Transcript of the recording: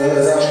Yeah.